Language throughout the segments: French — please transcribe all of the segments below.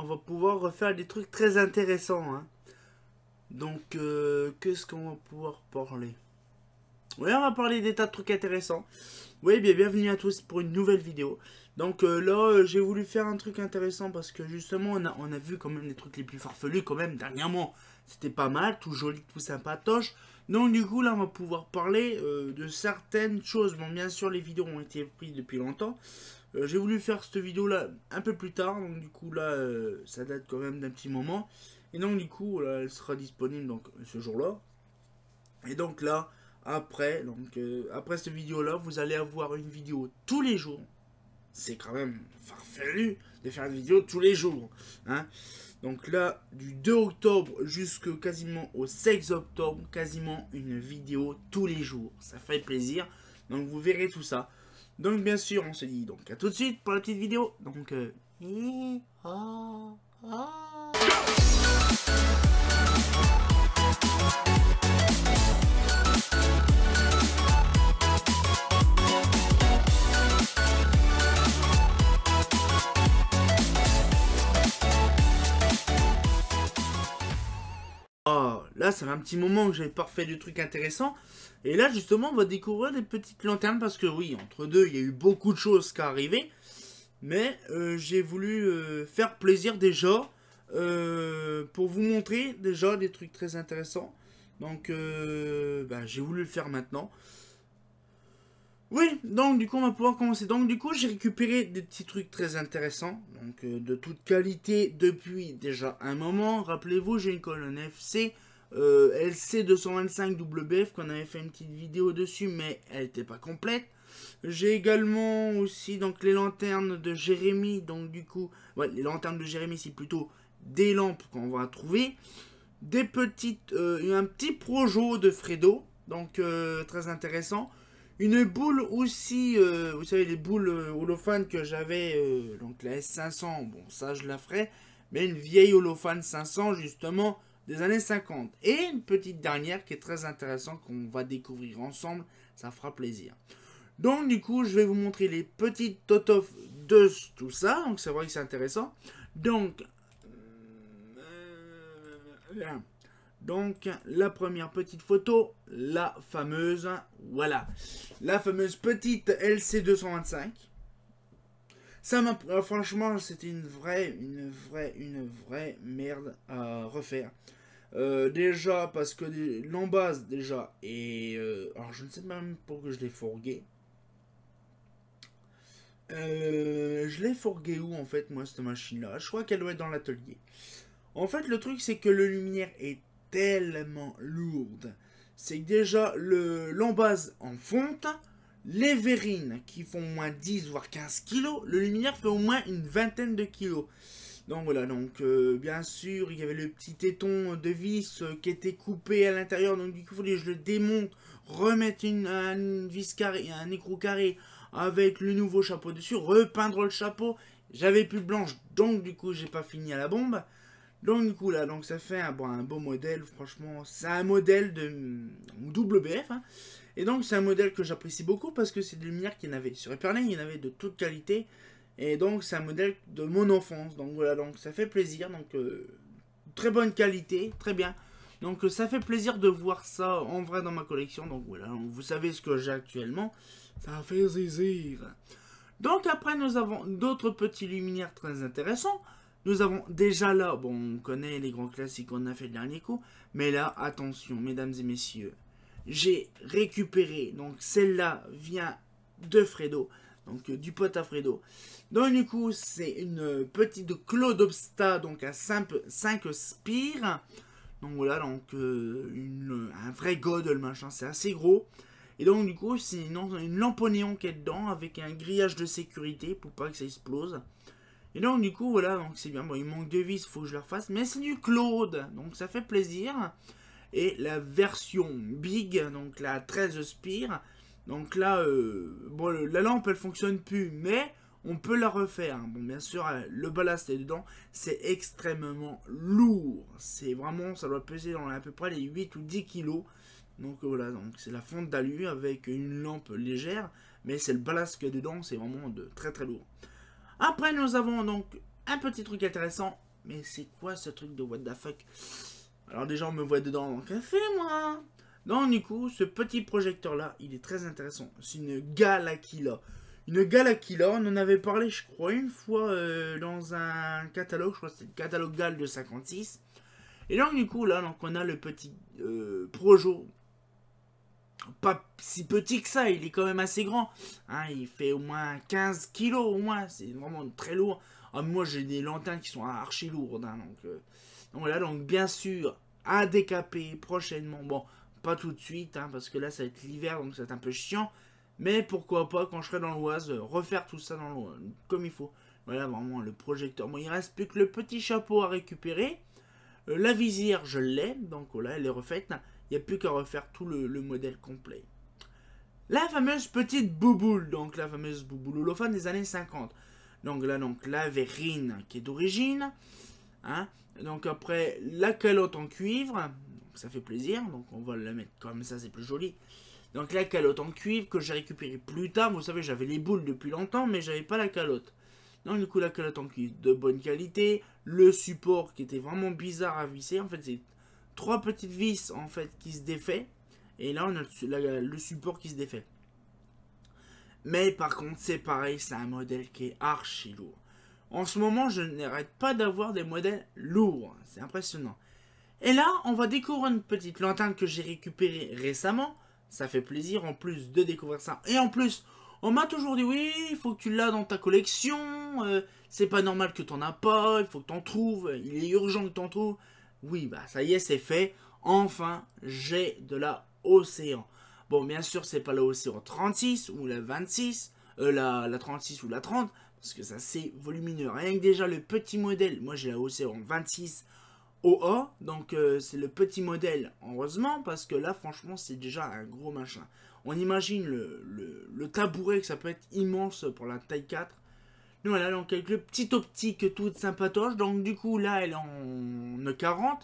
on va pouvoir refaire des trucs très intéressants. Hein. Donc, euh, qu'est-ce qu'on va pouvoir parler? Oui, on va parler des tas de trucs intéressants. Oui, bien, bienvenue à tous pour une nouvelle vidéo. Donc euh, là, euh, j'ai voulu faire un truc intéressant parce que justement, on a, on a vu quand même les trucs les plus farfelus quand même dernièrement. C'était pas mal, tout joli, tout sympatoche. Donc du coup, là, on va pouvoir parler de certaines choses. Bon, bien sûr, les vidéos ont été prises depuis longtemps. Euh, j'ai voulu faire cette vidéo là un peu plus tard, donc du coup là euh, ça date quand même d'un petit moment. Et donc du coup elle sera disponible donc ce jour-là. Et donc là, après, donc euh, après cette vidéo là, vous allez avoir une vidéo tous les jours. C'est quand même farfelu de faire une vidéo tous les jours. Hein. Donc là, du 2 octobre jusqu'au quasiment au 16 octobre, quasiment une vidéo tous les jours. Ça fait plaisir. Donc vous verrez tout ça. Donc bien sûr, on se dit donc à tout de suite pour la petite vidéo. Donc euh... ça fait un petit moment que j'avais pas refait du truc intéressant. Et là, justement, on va découvrir des petites lanternes parce que oui, entre deux, il y a eu beaucoup de choses qui arrivaient. Mais euh, j'ai voulu euh, faire plaisir déjà euh, pour vous montrer déjà des trucs très intéressants. Donc, bah, j'ai voulu le faire maintenant. Oui, donc du coup, on va pouvoir commencer. Donc, du coup, j'ai récupéré des petits trucs très intéressants. Donc, de toute qualité depuis déjà un moment. Rappelez-vous, j'ai une colonne FC euh, LC225WF qu'on avait fait une petite vidéo dessus mais elle n'était pas complète. J'ai également aussi donc les lanternes de Jérémy, donc du coup, les lanternes de Jérémy c'est plutôt des lampes qu'on va trouver. Des petites, euh, un petit projo de Fredo, donc euh, très intéressant. Une boule aussi, vous savez les boules holophane que j'avais, donc la S500, bon ça je la ferai. Mais une vieille holophane 500 justement, des années 50. Et une petite dernière qui est très intéressante qu'on va découvrir ensemble. Ça fera plaisir. Donc du coup, je vais vous montrer les petites totof de tout ça. Donc c'est vrai que c'est intéressant. Donc, euh, donc la première petite photo, la fameuse, voilà, la fameuse petite LC225. Ça m'a, franchement, c'était une vraie, une vraie, une vraie merde à refaire. Euh, déjà, parce que l'embase, déjà, et... Euh, alors, je ne sais même pas pourquoi je l'ai fourgué. Euh, je l'ai fourgué où, en fait, moi, cette machine-là? Je crois qu'elle doit être dans l'atelier. En fait, le truc, c'est que le lumière est tellement lourde. C'est que déjà, l'embase en fonte, les verrines qui font au moins 10 voire 15 kilos, le luminaire fait au moins une vingtaine de kilos. Donc voilà, donc euh, bien sûr, il y avait le petit téton de vis euh, qui était coupé à l'intérieur. Donc du coup, il fallait que je le démonte, remettre une, un vis carré, un écrou carré avec le nouveau chapeau dessus, repeindre le chapeau. J'avais plus de blanche, donc du coup, j'ai pas fini à la bombe. Donc du coup là, donc ça fait un, bon, beau modèle, franchement, c'est un modèle de WBF. Hein. Et donc c'est un modèle que j'apprécie beaucoup parce que c'est des lumières qu'il y en avait. Sur Epernay, il y en avait de toute qualité. Et donc, c'est un modèle de mon enfance. Donc voilà, donc ça fait plaisir. Donc, euh, très bonne qualité, très bien. Donc, ça fait plaisir de voir ça en vrai dans ma collection. Donc voilà, vous savez ce que j'ai actuellement. Ça fait plaisir. Donc après, nous avons d'autres petits luminaires très intéressants. Nous avons déjà là, bon, on connaît les grands classiques qu'on a fait le dernier coup. Mais là, attention, mesdames et messieurs. J'ai récupéré, donc celle-là vient de Fredo donc euh, du pote à Fredo. Donc du coup, c'est une petite Claude Obsta, donc à 5, 5 spires. Donc voilà, donc euh, un vrai god le machin, c'est assez gros. Et donc du coup, c'est une, une, lampe qui est dedans, avec un grillage de sécurité pour pas que ça explose. Et donc du coup, voilà, donc c'est bien. Bon, il manque de vis, faut que je le refasse. Mais c'est du Claude, donc ça fait plaisir. Et la version Big, donc la 13 spires, donc là, euh, bon, la lampe, elle fonctionne plus, mais on peut la refaire. Bon, bien sûr, euh, le ballast est dedans. C'est extrêmement lourd. C'est vraiment, ça doit peser dans à peu près les 8 ou 10 kilos. Donc voilà, donc c'est la fonte d'alu avec une lampe légère, mais c'est le ballast qu'il y a dedans, c'est vraiment de très très lourd. Après, nous avons donc un petit truc intéressant, mais c'est quoi ce truc de what the fuck? Alors déjà, on me voit dedans dans le café, moi Donc du coup, ce petit projecteur-là, il est très intéressant. C'est une Galakila. Une Galakila, on en avait parlé, je crois, une fois euh, dans un catalogue. Je crois que c'était le catalogue GAL de 56. Et donc du coup, là, on a le petit euh, Projo pas si petit que ça, il est quand même assez grand. Hein, il fait au moins 15 kilos au moins, c'est vraiment très lourd. Ah, moi j'ai des lanternes qui sont archi lourdes. Hein, euh, donc, voilà, donc bien sûr, à décaper prochainement. Bon, pas tout de suite, hein, parce que là ça va être l'hiver, donc c'est un peu chiant. Mais pourquoi pas, quand je serai dans l'Oise, refaire tout ça dans comme il faut. Voilà, vraiment, le projecteur. Bon, il reste plus que le petit chapeau à récupérer. Euh, la visière, je l'ai, donc voilà, elle est refaite. Il n'y a plus qu'à refaire tout le, modèle complet. La fameuse petite bouboule, donc la fameuse bouboule holophone des années 50. Donc là, donc la verrine qui est d'origine. Hein. Donc après, la calotte en cuivre? Ça fait plaisir, donc on va la mettre comme ça, c'est plus joli. Donc la calotte en cuivre que j'ai récupérée plus tard. Vous savez, j'avais les boules depuis longtemps, mais j'avais pas la calotte. Donc du coup, la calotte en cuivre de bonne qualité. Le support qui était vraiment bizarre à visser. En fait, c'est trois petites vis en fait qui se défait. Et là, on a le, support qui se défait. Mais par contre, c'est pareil, c'est un modèle qui est archi lourd. En ce moment, je n'arrête pas d'avoir des modèles lourds. C'est impressionnant. Et là, on va découvrir une petite lanterne que j'ai récupérée récemment. Ça fait plaisir en plus de découvrir ça. Et en plus, on m'a toujours dit oui, il faut que tu l'as dans ta collection. Euh, c'est pas normal que tu n'en as pas. Il faut que tu en trouves. Il est urgent que tu en trouves. Oui, bah ça y est, c'est fait. Enfin, j'ai de la Océan. Bon, bien sûr, c'est pas la Océan 36 ou la 26, euh, la, la 36 ou la 30, parce que ça c'est volumineux. Rien que déjà le petit modèle, moi j'ai la Océan 26 OA, donc euh, c'est le petit modèle, heureusement, parce que là, franchement, c'est déjà un gros machin. On imagine le, le, tabouret que ça peut être immense pour la taille 4. Nous voilà, donc avec le petit optique toute sympatoche. Donc du coup, là, elle est en E40.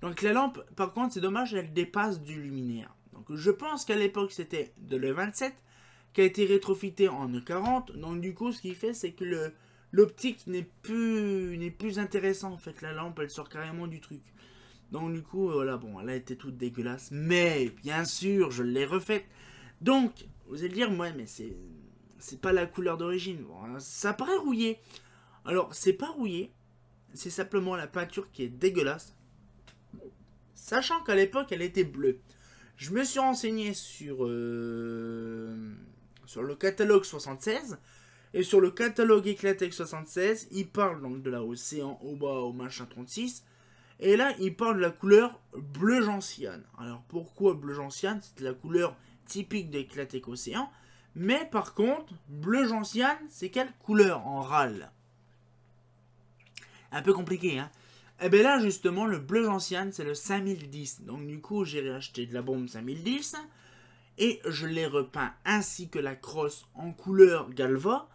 Donc la lampe, par contre, c'est dommage, elle dépasse du luminaire. Donc je pense qu'à l'époque, c'était de l'E27 qui a été rétrofité en E40. Donc du coup, ce qui fait, c'est que le l'optique n'est plus n'est plus intéressant en fait. La lampe, elle sort carrément du truc. Donc du coup, voilà, bon, elle a été toute dégueulasse. Mais bien sûr, je l'ai refaite. Donc, vous allez dire, moi, mais c'est c'est pas la couleur d'origine. Hein, ça paraît rouillé. Alors, c'est pas rouillé. C'est simplement la peinture qui est dégueulasse. Sachant qu'à l'époque, elle était bleue. Je me suis renseigné sur, euh, sur le catalogue 76. Et sur le catalogue Eclatec 76, il parle donc de la Océan au bas au machin 36. Et là, il parle de la couleur bleu gentiane. Alors pourquoi bleu gentiane? C'est la couleur typique d'Eclatec Océan. Mais par contre, bleu gentiane, c'est quelle couleur en râle? Un peu compliqué, hein Et eh bien là, justement, le bleu gentiane, c'est le 5010. Donc du coup, j'ai acheté de la bombe 5010. Et je l'ai repeint ainsi que la crosse en couleur galva.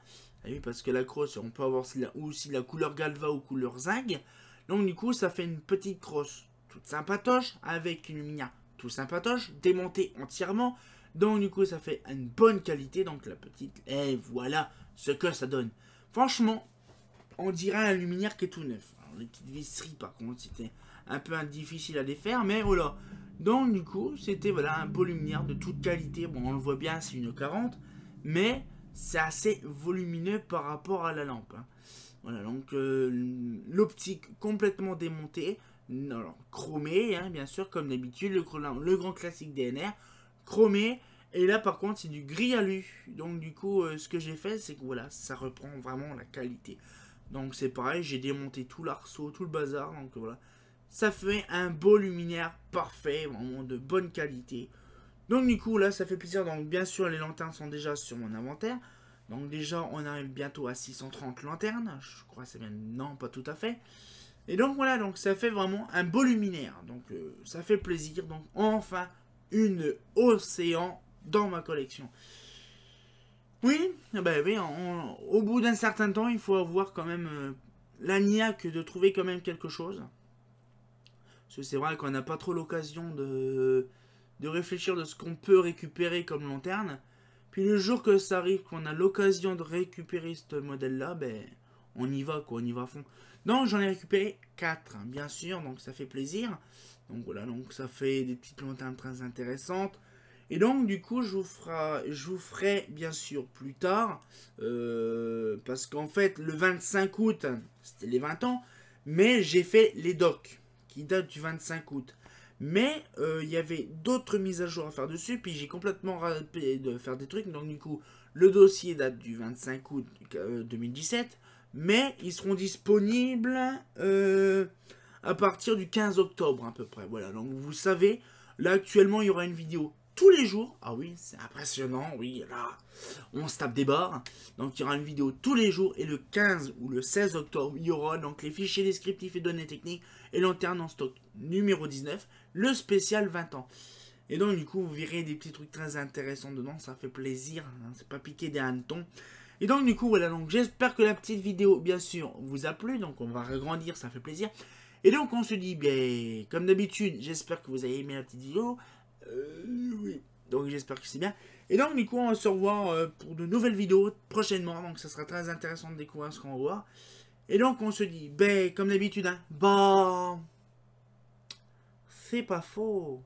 Ah oui, parce que la crosse, on peut avoir aussi la couleur galva ou couleur zinc. Donc du coup, ça fait une petite crosse toute sympatoche, avec une lumière tout sympatoche, démontée entièrement, donc du coup ça fait une bonne qualité. Donc la petite. Et voilà ce que ça donne. Franchement, on dirait un luminaire qui est tout neuf. Alors, les petites visseries par contre c'était un peu difficile à défaire. Mais voilà. Donc du coup c'était voilà un beau luminaire de toute qualité. Bon on le voit bien c'est une 40. Mais c'est assez volumineux par rapport à la lampe. Hein. Voilà, donc euh, l'optique complètement démontée, alors chromé, hein, bien sûr, comme d'habitude, le, grand classique DNR, chromé. Et là, par contre, c'est du gris alu. Donc, du coup, euh, ce que j'ai fait, c'est que voilà, ça reprend vraiment la qualité. Donc, c'est pareil, j'ai démonté tout l'arceau, tout le bazar. Donc, voilà. Ça fait un beau luminaire parfait, vraiment de bonne qualité. Donc, du coup, là, ça fait plaisir. Donc, bien sûr, les lanternes sont déjà sur mon inventaire. Donc, déjà, on arrive bientôt à 630 lanternes. Je crois que c'est bien. Non, pas tout à fait. Et donc, voilà, donc ça fait vraiment un beau luminaire. Donc, euh, ça fait plaisir. Donc, enfin, une océan dans ma collection. Oui, eh ben oui au bout d'un certain temps, il faut avoir quand même euh, la niaque de trouver quand même quelque chose. Parce que c'est vrai qu'on n'a pas trop l'occasion de, de réfléchir de ce qu'on peut récupérer comme lanterne. Puis le jour que ça arrive, qu'on a l'occasion de récupérer ce modèle-là, ben, on y va, quoi, on y va à fond. Donc, j'en ai récupéré 4, hein, bien sûr, donc ça fait plaisir. Donc voilà, donc ça fait des petites lointaines très intéressantes. Et donc, du coup, je vous, ferai, je vous ferai bien sûr plus tard, euh, parce qu'en fait, le 25 août, c'était les 20 ans, mais j'ai fait les docs, qui datent du 25 août. Mais euh, il y avait d'autres mises à jour à faire dessus, puis j'ai complètement rappelé de faire des trucs. Donc, du coup, le dossier date du 25 août 2017, euh, mais ils seront disponibles à partir du 15 octobre à peu près. Voilà, donc vous savez, là actuellement, il y aura une vidéo tous les jours. Ah oui, c'est impressionnant, oui, là, on se tape des barres. Donc il y aura une vidéo tous les jours et le 15 ou le 16 octobre, il y aura donc les fichiers descriptifs et données techniques et lanterne en stock numéro 19, le spécial 20 ans. Et donc du coup, vous verrez des petits trucs très intéressants dedans, ça fait plaisir, hein, c'est pas piqué des hannetons. Et donc du coup, voilà, donc j'espère que la petite vidéo, bien sûr, vous a plu, donc on va regrandir, ça fait plaisir. Et donc on se dit, bien, comme d'habitude, j'espère que vous avez aimé la petite vidéo. Euh, oui. Donc j'espère que c'est bien. Et donc du coup on va se revoir euh, pour de nouvelles vidéos prochainement. Donc ça sera très intéressant de découvrir ce qu'on va voir. Et donc on se dit, ben comme d'habitude, hein, bah c'est pas faux.